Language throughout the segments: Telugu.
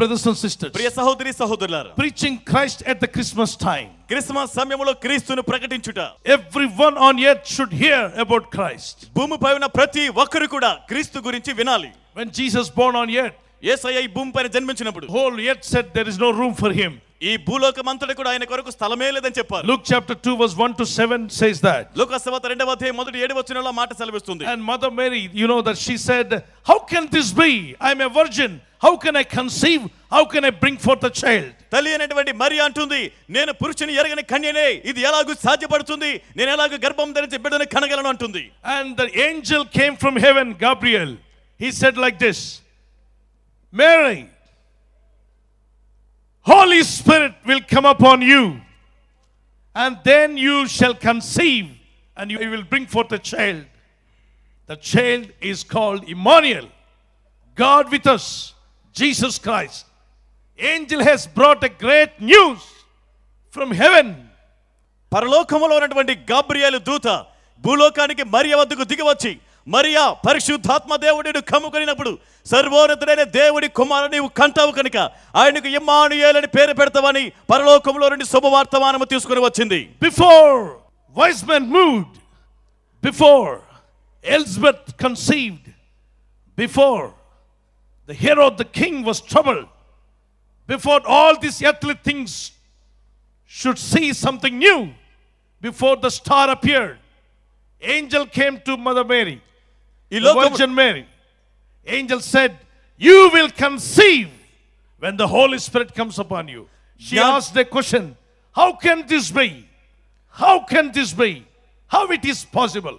బ్రదర్స్ అండ్ సిస్టర్స్ ప్రియ సహోదరి సహోదరులారా preaching Christ at the Christmas time Christmas సమయంలో క్రీస్తును ప్రకటించుట. Every one on earth should hear about Christ భూమిపై ప్రతి ఒక్కరు కూడా క్రీస్తు గురించి వినాలి. When Jesus born on earth ఏసఐ భూమిపై జన్మించినప్పుడు whole earth set there is no room for him ఈ భూలోకం అంతటి కూడా ఆయన కొరకు స్థలమే లేదని చెప్పారు Luke chapter 2 verse 1 to 7 says that. లోకసభత రెండవ అధ్యాయం మొదటి ఏడు వచ్చిన మాట సెలవిస్తుంది And Mother Mary, you know that she said, How can this be? I'm a virgin. How can I conceive? How can I bring forth a child? తల్లి అనేటువంటి మరి అంటుంది నేను పురుషుని ఎరగని కన్యనే ఇది ఎలాగూ సాధ్యపడుతుంది నేను ఎలాగూ గర్భం ధరించి బిడ్డను కనగలను అంటుంది And the angel came from heaven, Gabriel. He said like this Mary, Holy Spirit will come upon you, and then you shall conceive, and you will bring forth a child. The child is called Emmanuel, God with us, Jesus Christ. Angel has brought a great news from heaven. పరలోకములో ఉన్నటువంటి గాబ్రియేలు దూత భూలోకానికి మరియ వద్దకు దిగివచ్చి మరియా పరిశుద్ధాత్మ దేవుడిని కమ్ముకొనినప్పుడు సర్వోన్నతుడైన దేవుడి కుమారు నీవు కంటావు కనుక ఆయనకు ఇమ్మానుయేలని పేరు పెడతావని పరలోకంలో నుండి శుభవార్తమానము తీసుకుని వచ్చింది Before wise men moved, before Elizabeth conceived, before the hero, the king, was troubled, before all these earthly things should see something new, before the star appeared, angel came to Mother Mary, ఈ లోకం Mary angel said you will conceive when the Holy Spirit comes upon you she ask the question how can this be how can this be how it is possible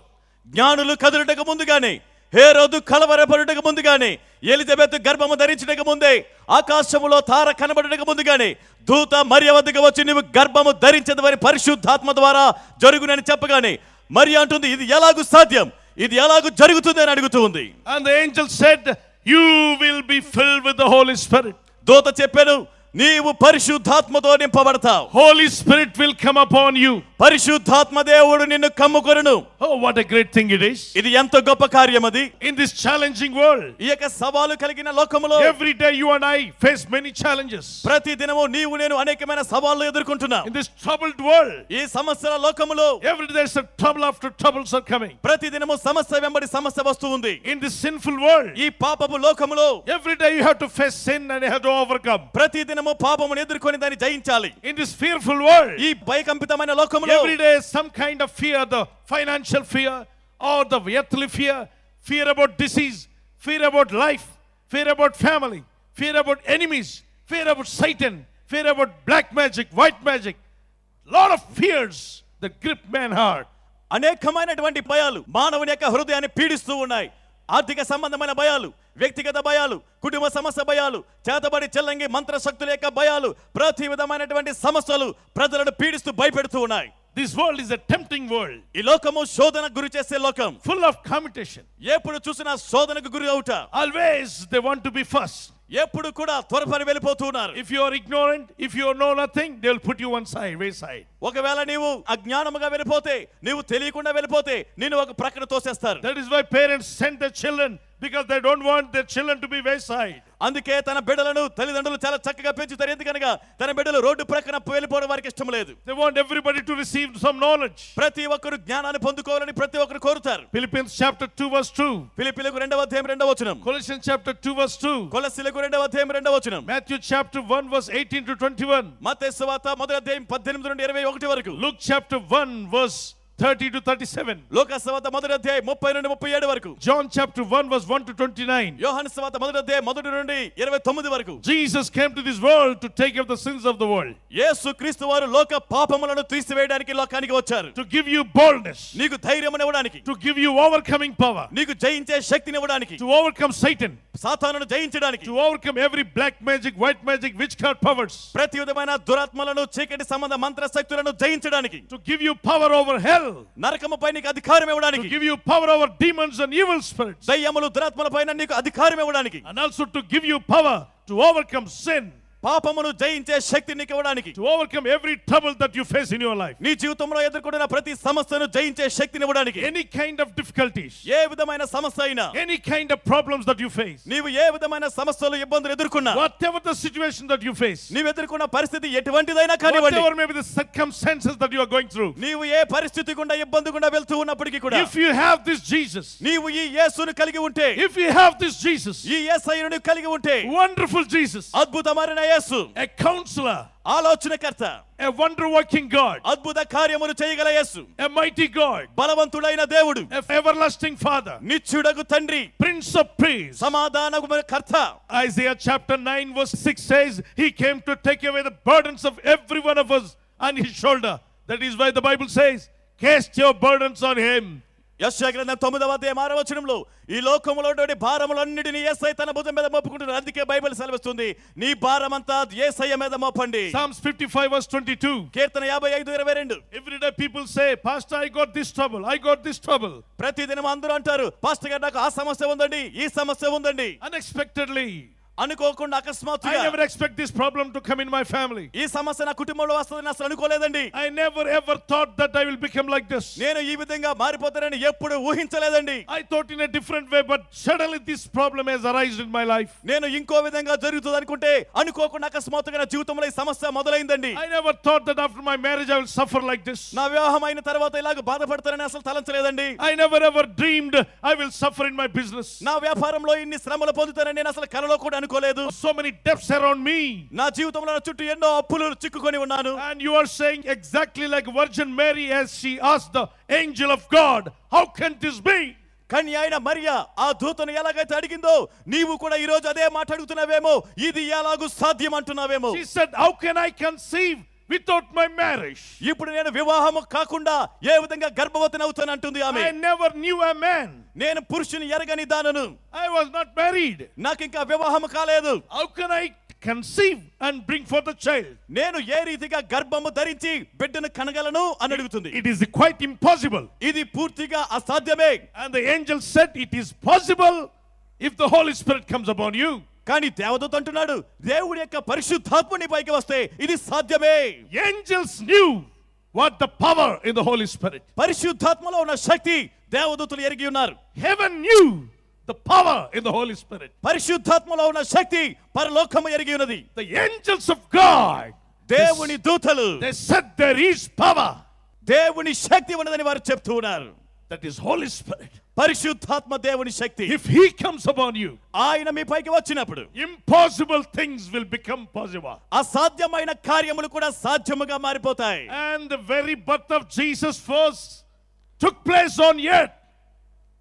జ్ఞానులు కదలటకు ముందుగానే హే రోజు కలవరపడటకు ముందుగానే ఎలిజబెత్ గర్భము ధరించడానికి ముందే ఆకాశములో తార కనబడటకు ముందుగానే దూత మరియ వచ్చి నువ్వు గర్భము ధరించదు వారి పరిశుద్ధాత్మ ద్వారా జరుగునని చెప్పగానే మరి అంటుంది ఇది ఎలాగూ సాధ్యం? ఇది ఎలాగో జరుగుతుంది అని అడుగుతూ ఉంది. And the angel said you will be filled with the Holy Spirit దూత చెప్పాను నీవు పరిశుద్ధాత్మతో నింపబడతావు. Holy Spirit will come upon you పరిశుద్ధాత్మ దేవుడు నిన్ను కమ్ముకొరును ఓ what a great thing it is ఇది ఎంత గొప్ప కార్యం అది. ఇన్ దిస్ ఛాలెంజింగ్ వరల్డ్ ఈ యొక్క సవాలు కలిగిన లోకములో every day you and I face many challenges ప్రతి దినము నీవు నేను అనేకమైన సవాళ్ళు ఎదుర్కొంటున్నా. ఇన్ దిస్ ట్రబుల్డ్ వరల్డ్ ఈ సమస్యల లోకములో every day sir trouble after troubles are coming ప్రతి దినము సమస్య వెంబడి సమస్య వస్తూ ఉంది. ఇన్ దిస్ సిన్ఫుల్ వరల్డ్ ఈ పాపపు లోకములో every day you have to face sin and have to overcome ప్రతి దినము పాపమును ఎదుర్కొని దాన్ని జయించాలి In this fearful world, ఈ భయకంపితమైన లోకములో every day some kind of fear, the financial fear or the earthly fear, fear about disease, fear about life, fear about family, fear about enemies, fear about Satan, fear about black magic, white magic, lot of fears that grip man heart. అనేకమైనటువంటి భయాలు మానవుని యొక్క హృదయాన్ని పీడిస్తూ ఉన్నాయి ఆర్థిక సంబంధమైన భయాలు వ్యక్తిగత భయాలు కుటుంబ సమస్య భయాలు చేతబడి చెల్లంగి మంత్ర శక్తుల యొక్క భయాలు ప్రతి విధమైనటువంటి సమస్యలు ప్రజలను పీడిస్తూ భయపెడుతూ ఉన్నాయి This world is a tempting world, ఈ లోకము శోధన గురి చేసే లోకం full of commutation. ఎప్పుడు చూసినా శోధనకు గురి అవుట Always they want to be first. ఎప్పుడు కూడా త్వరపరి వెళ్ళిపోతున్నారు if you are ignorant if you know nothing they will put you one side way side ఒకవేళ నీవు అజ్ఞానముగా వెళ్ళిపోతే నీవు తెలియకుండా వెళ్ళిపోతే నిన్ను ఒక ప్రక్కన తోసేస్తారు. That is why parents send the children because they don't want their children to be way side అందుకే తన బిడ్డలను తల్లిదండ్రులు చాలా చక్కగా పెంచుతారు ఎందుకనగా తన బిడ్డలు రోడ్డు ప్రక్కన వెళ్ళిపోవడం వారికి ఇష్టం లేదు They want everybody to receive some knowledge. ప్రతి ఒక్కరు జ్ఞానాన్ని పొందుకోవాలని ప్రతి ఒక్కరు కోరుతారు Philippians chapter 2 verse 2. పిలిపిలకు రెండవ అధ్యాయం రెండవ వచనం Colossians chapter 2 verse 2. కొలసిలకు రెండవ అధ్యాయం రెండవ వచనం Matthew chapter 1 verse 18 to 21. మత్తయి వార్త మొదటి అధ్యాయం పద్దెనిమిది నుండి ఇరవై ఒకటి వరకు Luke chapter 1 verse 30 to 37. లోక వార్త మొదటి అధ్యాయం ముప్పై నుండి ముప్పై ఏడు వరకు John chapter 1 verse 1 to 29. యోహాను వార్త మొదటి అధ్యాయం మొదటి నుండి ఇరవై తొమ్మిది వరకు Jesus came to this world to take care of the sins of the world, యేసు క్రీస్తు వారు లోక పాపములను తీసివేయడానికి లోకానికి వచ్చారు to give you boldness, నీకు ధైర్యం ఇవ్వడానికి to give you overcoming power, నీకు జయించే శక్తిని ఇవ్వడానికి to overcome Satan, సాతానును జయించడానికి to overcome every black magic, white magic, witchcraft powers, ప్రతి విధమైన దురాత్మలను చీకటి సంబంధ మంత్ర శక్తులను జయించడానికి to give you power over hell, నరకముపై నీకు అధికారం ఇవ్వడానికి give you power over demons and evil spirits, దయ్యములు దురాత్మల పైన నీకు అధికారం ఇవ్వడానికి and also to give you power to overcome sin. పాపమును జయించే శక్తి నీకు ఇవ్వడానికి to overcome every trouble that you face in your life నీ జీవితంలో ఎదుర్కొన్న ప్రతి సమస్యను జయించే శక్తిని ఇవ్వడానికి. ఎనీ కైండ్ ఆఫ్ డిఫికల్టీస్ ఏ విధమైన సమస్య అయినా. Any kind of problems that you face నీవు ఏ విధమైన సమస్యలు ఇబ్బందులు ఎదుర్కొన్నా. Whatever the situation that you face నీవు ఎదుర్కొన్న పరిస్థితి ఎటువంటిదైనా కానివ్వండి. Whatever may be the circumstances that you are going through నీవు ఏ పరిస్థితి గుండా ఇబ్బంది గుండా వెళ్తూ ఉన్నప్పటికీ కూడా. If you have this Jesus నీవు ఈ యేసును కలిగి ఉంటే. If you have this Jesus ఈ యేసయ్యను కలిగి ఉంటే. వండర్ఫుల్ జీసస్ అద్భుతమైన యేసు a counselor, ఆలోచనకర్త a wonder working God, అద్భుత కార్యములు చేయగల యేసు a mighty God, బలవంతుడైన దేవుడు a everlasting Father, నిత్యుడగు తండ్రి Prince of Peace. సమాధానము కర్త Isaiah chapter 9, verse 6 says, He came to take away the burdens of every one of us on His shoulder. That is why the Bible says, Cast your burdens on Him. యశ్యా గ్రంథం తొమ్మిదవ అధ్యాయం ఆరవ వచనంలో ఈ లోకములో భారములన్నిటిని ఏసై తన భుజం మీద మోపుకుంటున్నారు అందుకే బైబిల్ సెలవిస్తుంది నీ భారమంతా ఏసయ్య మీద మోపండి Psalms 55, verse 22. కీర్తన యాభై ఐదు ఇరవై రెండు Every day people say, Pastor, I got this trouble, I got this trouble. ప్రతిదినం అందరూ అంటారు పాస్టర్ గారు నాకు ఆ సమస్య ఉందండి ఈ సమస్య ఉందండి Unexpectedly. అనుకోకుండా I అకస్మాత్తుగా never expect this problem to come in my family. ఈ సమస్య నా కుటుంబంలో వస్తుందని అసలు అనుకోలేదండి I never ever thought that I will become like this. నేను ఈ విధంగా మారిపోతానని ఎప్పుడు ఊహించలేదండి I thought in a different way, but suddenly this problem has arisen in my life. నేను ఇంకో విధంగా జరుగుతుంది అనుకుంటే అనుకోకుండా అకస్మాత్తుగా నా జీవితంలో ఈ సమస్య మొదలైందండి I never thought that after my marriage I will suffer like this. నా వివాహం అయిన తర్వాత ఇలాగ బాధపడతానని అసలు తలంచలేదండి I never ever dreamed I will suffer in my business. నా వ్యాపారంలో ఇన్ని శ్రమలు పొందుతానని నేను అసలు కలలో కూడా అనుకోలేదు so many debts around me నా జీవితంలో నా చుట్టూ ఎన్నో అప్పులు చిక్కుకొని ఉన్నాను. And you are saying exactly like virgin Mary has she ask the angel of God how can this be కానీ ఆయన మరియా ఆ దూతను ఎలాగైతే అడిగిందో నీవు కూడా ఈ రోజు అదే మాట్లాడుతున్నావేమో ఇది ఎలాగు సాధ్యం అంటున్నావేమో. She said how can I conceive without my marriage ఇప్పుడు నేను వివాహము కాకుండా ఏ విధంగా గర్భవతి అవుతానంటుంది ఆమె. I never knew a man నేను పురుషుని ఎరగని దానను. ఐ వాజ్ నాట్ మ్యారీడ్ నాకు ఇంకా వివాహం కాలేదు. How can I conceive and bring for the child నేను ఏ రీతిగా గర్భము ధరించి బిడ్డను కనగలను అని అడుగుతుంది. ఇట్ ఈస్ క్వైట్ ఇంపాసిబుల్ ఇది పూర్తిగా అసాధ్యమే. And the angel said it is possible if the Holy Spirit comes upon you కానీ దేవదూత అంటున్నాడు దేవుడి యొక్క పరిశుద్ధాత్మని పైకి వస్తే ఇది సాధ్యమే. Angels knew what the power in the Holy Spirit పరిశుద్ధాత్మలో ఉన్న శక్తి దేవదూతలు ఎరిగి ఉన్నారు Heaven knew the power in the Holy Spirit. పరిశుద్ధాత్మలో ఉన్న శక్తి పరలోకము ఎరిగి ఉన్నది The angels of God, దేవుని దూతలు they said there is power. దేవుని శక్తి ఉన్నదని వారు చెప్తూ ఉన్నారు That is Holy Spirit. పరిశుద్ధాత్మ దేవుని శక్తి If He comes upon you, ఆయన మీ పైకి వచ్చినప్పుడు impossible things will become possible. అసాధ్యమైన కార్యములు కూడా సాధ్యముగా మారిపోతాయి And the very birth of Jesus first took place on earth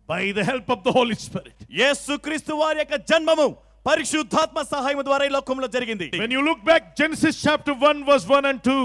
by the help of the Holy Spirit. యేసుక్రీస్తు వారి యొక్క జన్మము పరిశుద్ధాత్మ సహాయం ద్వారా ఈ లోకంలో జరిగింది When you look back, Genesis chapter 1, verse 1 and 2.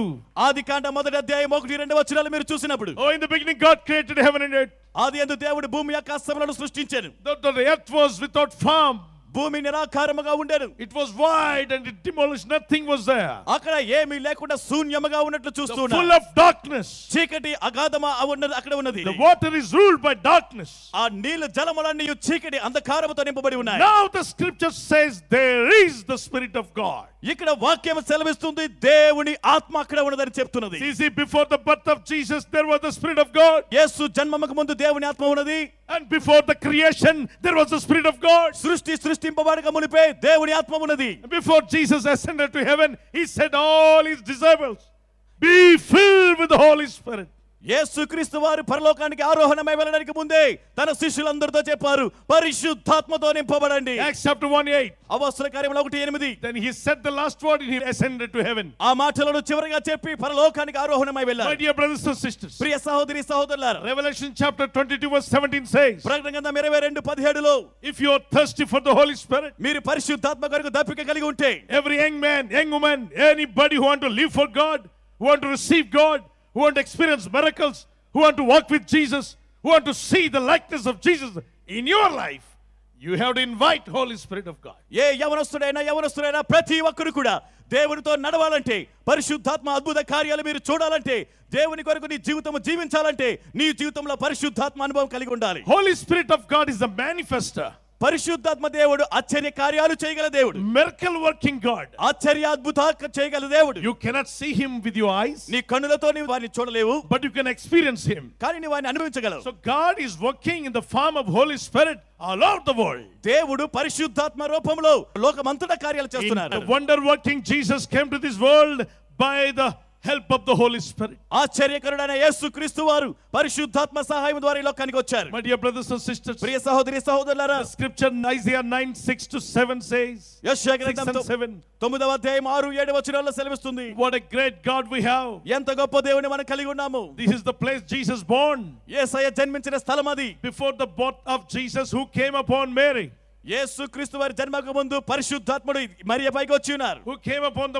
ఆది కాండ మొదటి అధ్యాయం ఒకటి రెండు వచనాలు మీరు చూసినప్పుడు Oh, in the beginning, God created heaven and earth. ఆది ఎందు దేవుడు భూమి ఆకాశములను సృష్టించాను The, the earth was without form, భూమి నిరాకారముగా ఉండేది it was void and it demolish nothing was there అక్కడ ఏమీ లేకుండా శూన్యముగా ఉన్నట్లు చూస్తున్నా ఫుల్ ఆఫ్ డార్క్నెస్ చీకటి అగాధమ ఉన్నది అక్కడ ఉన్నది. The water is ruled by darkness ఆ నీళ్ళ జలములన్నీ చీకటి అంధకారముతో నింపబడి ఉన్నాయి. Now the scripture says there is the Spirit of God ఇక్కడ వాక్యం సెలవిస్తుంది దేవుని ఆత్మ అక్కడ ఉన్నదని చెప్తున్నది. Before the birth of Jesus Spirit of God జన్మముకు ముందు దేవుని ఆత్మ ఉన్నది. And before the creation, there was the Spirit of God. సృష్టి సృష్టింపబడక మునిపే దేవుని ఆత్మ ఉన్నది Before Jesus ascended to heaven, he said, All his disciples, be filled with the Holy Spirit. యేసుక్రీస్తు వారు పరలోకానికి ఆరోహణమై వెళ్ళడానికి ముందే తన శిష్యులందరితో చెప్పారు పరిశుద్ధాత్మతో నింపబడండి. ఎక్సెప్ట్ వన్ ఎయిట్ అవసర కార్యంలో ఒకటి ఎనిమిది. Said last word in he ఆ మాటలను చివరగా చెప్పి పరలోకానికి ఆరోహణమై వెళ్ళారు. మై సహోదరి సహోదరులారా రివలషన్ చాప్టర్ 22 వర్స్ 17 సేస్ ప్రకటన గ్రంథం 22 17 లో if you are for the holy మీరు పరిశుద్ధాత్మ కొరకు దప్పిక కలిగి ఉంటే every young man young woman anybody who want to live for God who want receive God who want to experience miracles, who want to walk with Jesus, who want to see the likeness of Jesus in your life, you have to invite Holy Spirit of God. ఏ యవనస్తుడైనా యవనస్తుడైనా ప్రతి ఒక్కరు కూడా దేవునితో నడవాలంటే పరిశుద్ధాత్మ అద్భుత కార్యాలు మీరు చూడాలంటే దేవుని కొరకు నీ జీవితం జీవించాలంటే నీ జీవితంలో పరిశుద్ధాత్మ అనుభవం కలిగి ఉండాలి Holy Spirit of God is a manifester. పరిశుద్ధాత్మ దేవుడు ఆశ్చర్య కార్యాలు చేయగల దేవుడు. మెర్కల్ వర్కింగ్ గాడ్ ఆశ్చర్య అద్భుత చేయగల దేవుడు. You cannot see him with your eyes నీ కన్నులతో నీ వారిని చూడలేవు. But you can experience him కానీ నీ వారిని అనుభవించగలవు. So God is working in the form of Holy Spirit all over the world దేవుడు పరిశుద్ధాత్మ రూపంలో లోకమంతటా కార్యాలు చేస్తున్నారు wonder working Jesus came to this world by the help of the Holy Spirit ఆశ్చర్యకరుడైన యేసు క్రీస్తు వారు పరిశుద్ధాత్మ సహాయం ద్వారా లోకానికి వచ్చారు. My dear brothers and sisters ప్రియ సహోదరి సహోదరులారా స్క్రిప్చర్ ఐజియా 9 6 టు 7 సేస్ యెషయా గ్రంథం 9 9వ అధ్యాయం 6 7 సెలవిస్తుంది. What a great God we have ఎంత గొప్ప దేవుని మనం కలిగి ఉన్నాము. This is the place Jesus born Yeshaya జన్మించిన స్థలం అది. Before the birth of Jesus who came upon Mary Yesukristu వారి జన్మకు ముందు పరిశుద్ధాత్ముడు మరియ పైకి వచ్చి ఉన్నారు. హూ కేమ్ అపాన్ ద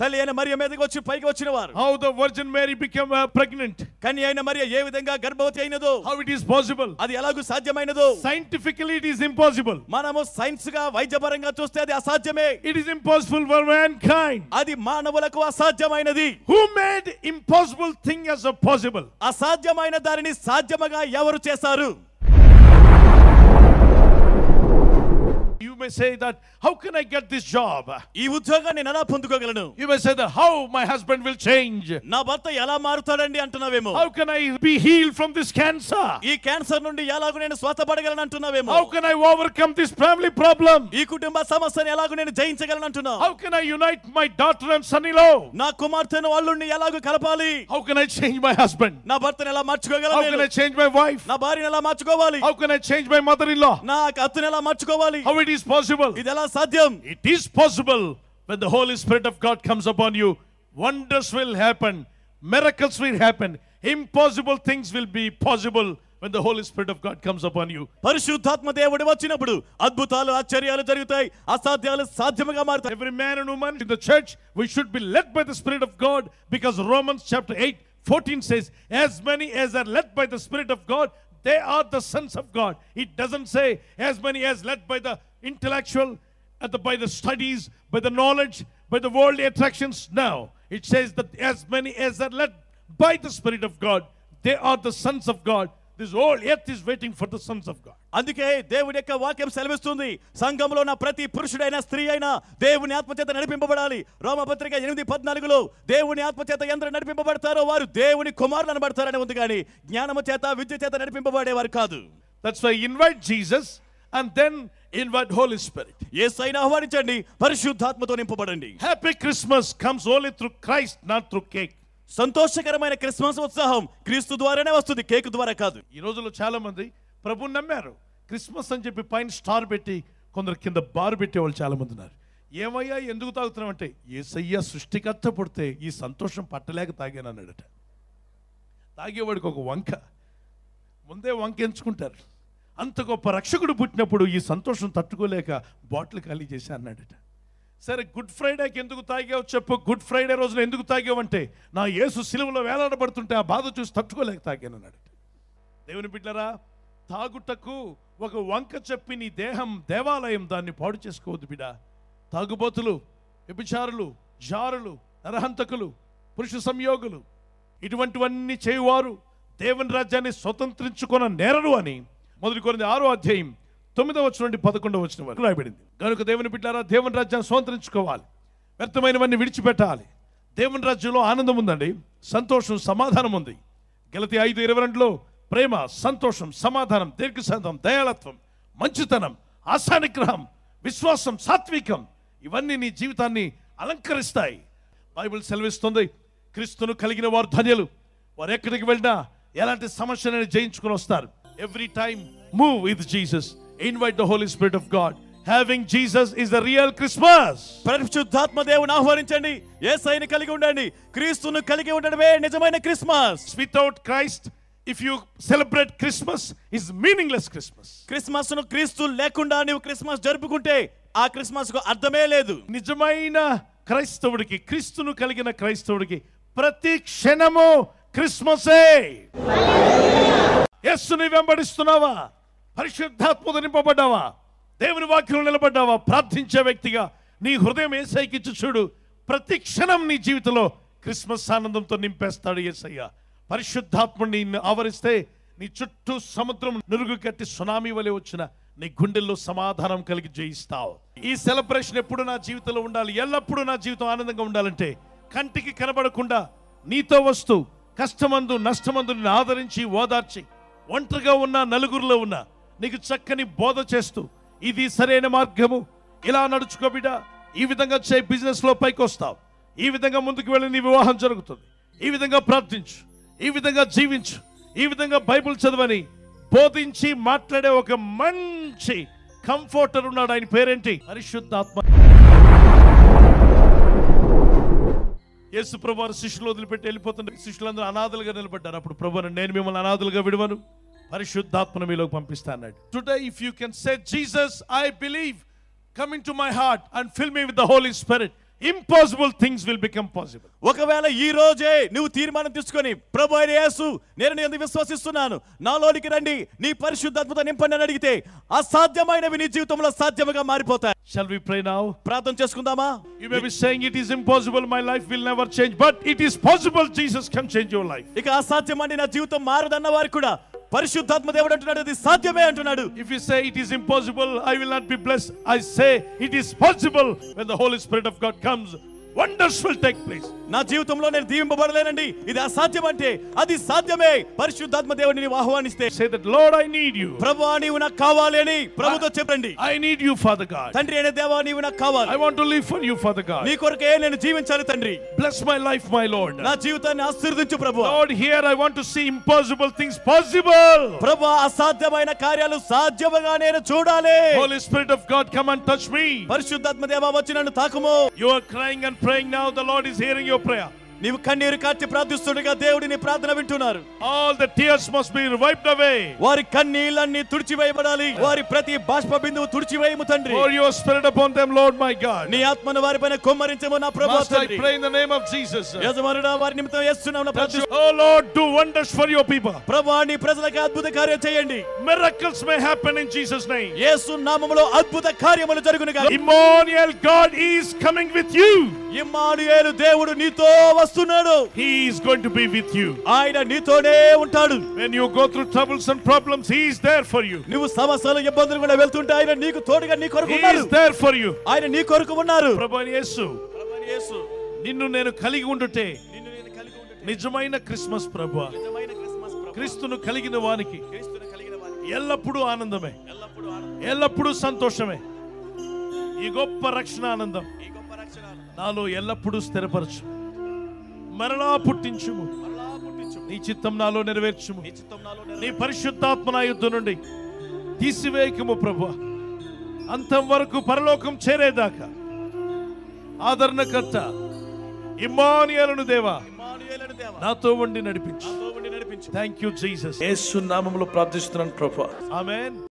తల్లి అయిన మరియ మీదకి వచ్చి పైకి వచ్చిన వారు. How the virgin Mary become pregnant కానీ ఆయన మరియ ఏ విధంగా గర్భవతి అయినదో హౌ ఇట్ ఈస్ పాసిబుల్ అది ఎలాగో సాధ్యమైనదో సైంటిఫికలీ ఇట్ ఈస్ ఇంపాసిబుల్ మనము సైన్స్గా వైద్యపరంగా చూస్తే అది అసాధ్యమే. It is impossible for mankind అది మానవులకు అసాధ్యమైనది. Who made impossible thing as a అసాధ్యమైన దానిని సాధ్యమగా ఎవరు చేశారు? You may say that, how can I get this job? ఈ ఉద్యోగాన్ని నేను ఎలా పొందుకోగలను You may say that, how my husband will change? నా భర్త ఎలా మారుతాడండి అంటున్నావేమో How can I be healed from this cancer? ఈ క్యాన్సర్ నుండి ఎలాగో నేను స్వతపడగలను అంటున్నావేమో How can I overcome this family problem? ఈ కుటుంబ సమస్యను ఎలాగో నేను జయించగలను అంటున్నావు How can I unite my daughter and son-in-law? నా కుమార్తెను అల్లుడిని ఎలాగో కలపాలి How can I change my husband? నా భర్తను ఎలా How మార్చుకోగలను can నేను? I change my wife? నా భార్యను ఎలా మార్చుకోవాలి How can I change my mother-in-law? నా అత్తను ఎలా మార్చుకోవాలి How it is possible? ఇది ఎలా సాధ్యం It is possible when the Holy Spirit of God comes upon you. Wonders will happen, miracles will happen, impossible things will be possible when the Holy Spirit of God comes upon you. పరిశుద్ధాత్మ దేవుడు వచ్చినప్పుడు అద్భుతాలు ఆశ్చర్యాలు జరుగుతాయి అసాధ్యాలు సాధ్యముగా మారుతాయి Every man and woman in the church, we should be led by the Spirit of God because Romans chapter 8, 14 says, As many as are led by the Spirit of God, they are the sons of God. It doesn't say as many as led by the intellectual, at the, by the studies, by the knowledge, by the worldly attractions. No. It says that as many as are led by the Spirit of God, they are the sons of God. This whole earth is waiting for the sons of God. అందుకే దేవుని యొక్క వాక్యం సెలవిస్తుంది సంఘంలో ఉన్న ప్రతి పురుషుడైన స్త్రీ అయినా దేవుని ఆత్మచేత నడిపింపబడాలి రోమపత్రిక ఎనిమిది పద్నాలుగులో దేవుని ఆత్మచేత ఎందరు నడిపింపబడతారో వారు దేవుని కుమారులు అనబడతారని ఉంది కానీ జ్ఞానము చేత విద్య చేత నడిపింపబడేవారు కాదు That's why invite Jesus and then invite Holy Spirit. ఏసైనా ఆహ్వానించండి. పరిశుద్ధాత్మతో నింపబడండి. Happy Christmas comes only through Christ, not through cake. సంతోషకరమైన క్రిస్మస్ ఉత్సాహం క్రీస్తు ద్వారానే వస్తుంది కేక్ ద్వారా కాదు. ఈ రోజుల్లో చాలా మంది ప్రభు నమ్మారు. క్రిస్మస్ అని చెప్పి పైన స్టార్ పెట్టి కొందరు కింద బారు పెట్టేవాళ్ళు చాలా మంది ఉన్నారు. ఏమయ్యా ఎందుకు తాగుతున్నాం అంటే ఏసయ్య సృష్టికర్త పుడితే ఈ సంతోషం పట్టలేక తాగాను అన్నాడట తాగేవాడికి ఒక వంక. ముందే వంక ఎంచుకుంటారు. అంత గొప్ప రక్షకుడు పుట్టినప్పుడు ఈ సంతోషం తట్టుకోలేక బాటిల్ ఖాళీ చేశా అన్నాడట. సరే గుడ్ ఫ్రైడేకి ఎందుకు తాగావు చెప్పు? గుడ్ ఫ్రైడే రోజున ఎందుకు తాగావంటే నా యేసు సిలువలో వేలాడబడుతుంటే ఆ బాధ చూసి తట్టుకోలేక తాగాను అన్నాడట. దేవుని బిడ్డరా తాగుటకు ఒక వంక చెప్పి నీ దేహం దేవాలయం దాన్ని పాడు చేసుకోవద్దు బిడ. తాగుబోతులు వ్యభిచారులు జారులు నరహంతకులు పురుష సంయోగులు ఇటువంటివన్నీ చేయువారు దేవుని రాజ్యాన్ని స్వతంత్రించుకున్న నేరరు అని మొదటి కొరింది ఆరో అధ్యాయం తొమ్మిదవ వచ్చిన నుండి పదకొండవ వచ్చిన వరకు రాయబడింది. కనుక దేవుని బిడ్డారా దేవుని రాజ్యాన్ని స్వతంత్రించుకోవాలి వ్యర్థమైనవన్నీ విడిచిపెట్టాలి. దేవుని రాజ్యంలో ఆనందం ఉందండి సంతోషం సమాధానం ఉంది. గలతి ఐదు ఇరవై రెండులో ప్రేమ సంతోషం సమాధానం దీర్ఘశాంతం దయాళత్వం మంచితనం ఆశానిగ్రహం విశ్వాసం సాత్వికం ఇవన్నీ నీ జీవితాన్ని అలంకరిస్తాయి. బైబిల్ సెలవిస్తుంది క్రీస్తును కలిగిన వారు ధన్యులు. వారు ఎక్కడికి వెళ్ళినా ఎలాంటి సమస్యలను జయించుకుని వస్తారు. Every time move with Jesus invite the Holy Spirit of God having Jesus is the real Christmas పరిశుద్ధాత్మ దేవుని ఆహ్వానించండి. ఏసైని కలిగి ఉండండి. క్రీస్తును కలిగి ఉండడమే నిజమైన Christmas without Christ, if you celebrate Christmas, is meaningless Christmas. క్రిస్మస్ను క్రీస్తు లేకుండా నీవు క్రిస్మస్ జరుపుకుంటే ఆ క్రిస్మస్కు అర్థమే లేదు. నిజమైన క్రైస్తవుడికి క్రీస్తును కలిగిన క్రైస్తవుడికి ప్రతి క్షణము క్రిస్మసే యస్సుని వెంబడిస్తున్నావా? పరిశుద్ధాత్మత నింపబడ్డావా? దేవుని వాక్యం నిలబడ్డావా? ప్రార్థించే వ్యక్తిగా నీ హృదయం ఏసైకిచ్చి చూడు. ప్రతి క్షణం నీ జీవితంలో క్రిస్మస్ ఆనందంతో నింపేస్తాడు ఏసయ్య. పరిశుద్ధాత్ముడిని ఆవరిస్తే నీ చుట్టూ సముద్రం నురుగు కట్టి సునామీ వలె వచ్చిన నీ గుండెల్లో సమాధానం కలిగి జయిస్తావు. ఈ సెలబ్రేషన్ ఎప్పుడు నా జీవితంలో ఉండాలి? ఎల్లప్పుడూ నా జీవితం ఆనందంగా ఉండాలంటే కంటికి కనబడకుండా నీతో వస్తూ కష్టమందు నష్టమందు నిన్ను ఆదరించి ఓదార్చి ఒంటరిగా ఉన్న నలుగురిలో ఉన్న నీకు చక్కని బోధ చేస్తూ ఇది సరైన మార్గము. ఇలా నడుచుకో బిడ్డ. ఈ విధంగా చే బిజినెస్లో పైకి వస్తావు. ఈ విధంగా ముందుకు వెళ్ళి నీ వివాహం జరుగుతుంది. ఈ విధంగా ప్రార్థించు. ఈ విధంగా జీవించు. ఈ విధంగా బైబిల్ చదవని బోధించి మాట్లాడే ఒక మంచి కంఫర్టర్ ఉన్నాడు. ఆయన పేరేంటి? పరిశుద్ధాత్మ. యేసు ప్రభు వారు శిష్యులు వదిలిపెట్టి వెళ్ళిపోతుంటే శిష్యులందరూ అనాథలుగా నిలబడ్డారు. అప్పుడు ప్రభు నేను మిమ్మల్ని అనాథలుగా విడవను. పరిశుద్ధాత్మను మీలోకి పంపిస్తా today if you can say Jesus I believe coming to my heart and fill me with the Holy Spirit impossible things will become possible ఒకవేళ ఈ రోజే నువ్వు తీర్మానం తీసుకొని ప్రభు అయిన యేసు నేను యందు విశ్వసిస్తున్నాను. నాలోనికి రండి నీ పరిశుద్ధాత్మత నింపండి అని అడిగితే అసాధ్యమైనవి నీ జీవితంలో సాధ్యముగా మారిపోతాయి. షల్ వి ప్రే నౌ ప్రార్థన చేసుకుందామా? You may be saying it is impossible, my life will never change, but it is possible Jesus can change your life. ఇక అసాధ్యమండి నా జీవితం మారదన్న వారు కూడా పరిశుద్ధాత్మ దేవుడు అంటున్నాడు అది సాధ్యమే అంటున్నాడు If you say it is impossible, I will not be blessed, I say it is possible when the Holy Spirit of God comes, wonders will take place నా జీవితంలో నేను దీవింపబడలేనండి. ఇది అసాధ్యం అంటే అది సాధ్యమే. పరిశుద్ధాత్మ దేవుని ఆహ్వానిస్తే. Say that lord I need you ప్రభువా నీవు నాకు కావాలి అని ప్రభుతో చెప్పండి. I need you father God తండ్రి అనే దేవా నీవు నాకు కావాలి. I want to live for you father God నీ కొరకే నేను జీవించాలి తండ్రి. Bless my life my lord నా జీవితాన్ని ఆశీర్వదించు ప్రభువా. Lord hear I want to see impossible things possible ప్రభువా అసాధ్యమైన కార్యాలు సాధ్యముగా నేను చూడాలి. Holy spirit of God come and touch me పరిశుద్ధాత్మ దేవా వచ్చి నన్ను తాకుము. You are crying and praying now, the Lord is hearing your prayer. నీవు కన్నీరు కార్చి ప్రార్థిస్తుండగా దేవుడి నీ ప్రార్థన వింటున్నారు All the tears must be wiped away. వారి కన్నీళ్ళన్నీ తుడిచివేయబడాలి వారి ప్రతి బాష్ప బిందువు తుడిచివేయము తండ్రి Pour your spirit upon them, Lord my God. నీ ఆత్మను వారిపైన కొమ్మరించము నా ప్రభు Master, I తండ్రి pray in the name of Jesus. యజమానుడా వారి నిమిత్తం చేస్తున్నాం ప్రార్థిస్తూ Oh Lord, do wonders for your people. ప్రభు నీ ప్రజలకు అద్భుత కార్యం చేయండి Miracles may happen in Jesus' name. యేసు నామములో అద్భుత కార్యములు జరుగునుగా Emmanuel, God is coming with you. Immanuel దేవుడు నీతో వస్తున్నాడు He is going to be with you. ఆయన నీతోనే ఉంటాడు When you go through troubles and problems, He is there for you. నువ్వు సమస్యలు ఇబ్బందులు కూడా వెళ్తుంటే ఆయన నీకు తోడుగా నీ కొరకు He ఉన్నారు is there for you. ఆయన నీ కొరకు ఉన్నారు ప్రభు అయిన యేసు ప్రభువైన యేసు, నిన్ను నేను కలిగి ఉండుటే నిన్ను నేను కలిగి ఉండుట నిజమైన క్రిస్మస్ ప్రభు నిజమైన క్రిస్మస్ ప్రభు. క్రీస్తును కలిగిన వానికి క్రీస్తును కలిగిన వారికి ఎల్లప్పుడూ ఆనందమే ఎల్లప్పుడూ ఆనందం. ఎల్లప్పుడూ సంతోషమే ఈ గొప్ప రక్షణ ఆనందం ఈ గొప్ప రక్షణ ఆనందం. నాలో ఎల్లప్పుడూ స్థిరపరచు. మరలా పుట్టించుము. నీ చిత్తం నాలో నెరవేర్చుము. నీ. పరిశుద్ధాత్మ నా యుద్ధ నుండి తీసివేయకము ప్రభు. అంతం వరకు పరలోకం చేరేదాకా. ఆదరణకర్త ఇమ్మానియలను దేవా. ఇమ్మానుయేలును దేవా, నాతో ఉండి నడిపించు. నాతో ఉండి నడిపించు. థ్యాంక్ యూ జీసస్ యేసు నామములో ప్రార్థిస్తున్నాను ప్రభు. ఆమేన్